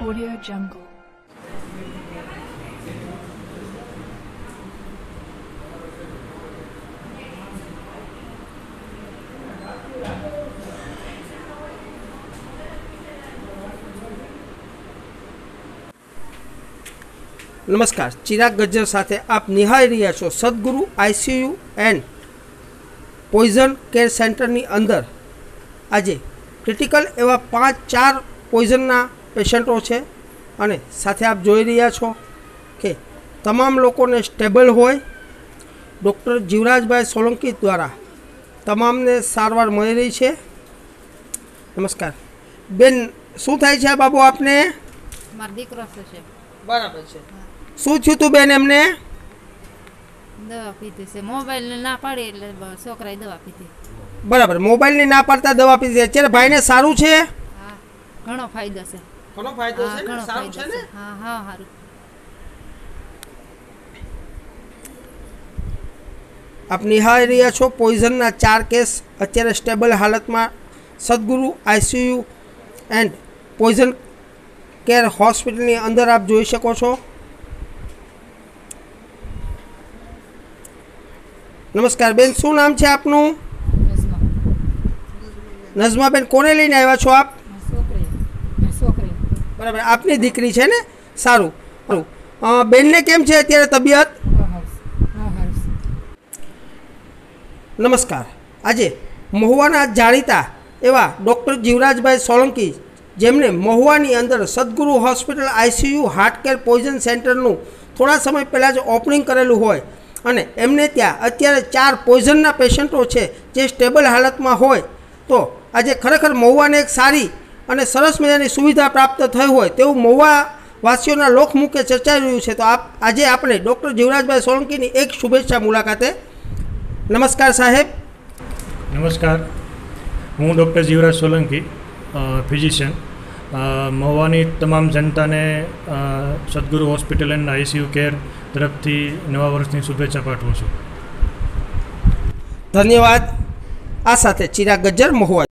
Audio Jungle. નમસ્કાર. ચિરાગ ગજ્જર સાથે આપ નિહાળી રહ્યા છો સદગુરુ આઈસીયુ એન્ડ પોઈઝન કેર સેન્ટરની અંદર. આજે ક્રિટિકલ એવા પાંચ ચાર પોઈઝનના પેશન્ટો છે અને સાથે આપ જોઈ રહ્યા છો કે તમામ લોકોને સ્ટેબલ હોય. ડૉક્ટર જીવરાજભાઈ સોલંકી દ્વારા તમામને સારવાર મળી રહી છે. નમસ્કાર. બેન શું થાય છે આ બાબુ આપને? મારો દીકરો છે. છે બરાબર છે. શું થયું તું બેન એમને? દવા પીધી છે. મોબાઈલ ના પાડી એટલે છોકરાએ દવા પીધી. બરાબર. મોબાઈલની ના પાડતા દવા પીધી. અત્યારે ભાઈને સારું છે? હા. ઘણો ફાયદો છે. ઘણો ફાયદો હા ઘણો સારું છે હા હા સારું. આપ નિહાળી રહ્યા છો પોઈઝનના ચાર કેસ. અત્યારે સ્ટેબલ હાલતમાં સદગુરુ આઈસીયુ એન્ડ પોઈઝન કેર હોસ્પિટલની અંદર આપ જોઈ શકો છો. નમસ્કાર બેન શું નામ છે આપનું? નઝમાબેન કોને લઈને આવ્યા છો આપ? બરાબર આપની દીકરી છે ને? સારું બેનને કેમ છે અત્યારે તબિયત? નમસ્કાર. આજે મહુવાના જાણીતા એવા ડૉક્ટર જીવરાજભાઈ સોલંકી જેમણે મહુવાની અંદર Sadguru hospital ICU heart care poison સેન્ટરનું થોડા સમય પહેલાં જ ઓપનિંગ કરેલું હોય અને એમને ત્યાં અત્યારે ચાર પોઈઝનના પેશન્ટો છે, જે સ્ટેબલ હાલતમાં હોય તો આજે ખરેખર મહુવાને એક સારી અને સરસ મજાની સુવિધા પ્રાપ્ત થઈ હોય તેવું મહુવા વાસીઓના લોકમુખે ચર્ચાઈ રહ્યું છે. તો આપ, આજે આપણે ડૉક્ટર જીવરાજભાઈ સોલંકીની એક શુભેચ્છા મુલાકાતે. નમસ્કાર સાહેબ. નમસ્કાર. હું ડૉક્ટર જીવરાજ સોલંકી ફિઝિશિયન. મહુવાની તમામ જનતાને સદગુરુ હોસ્પિટલ એન્ડ આઈસીયુ કેર તરફથી નવા વર્ષની શુભેચ્છા પાઠવું છું. ધન્યવાદ. આ સાથે ચિરાગ ગજ્જર, મહુવા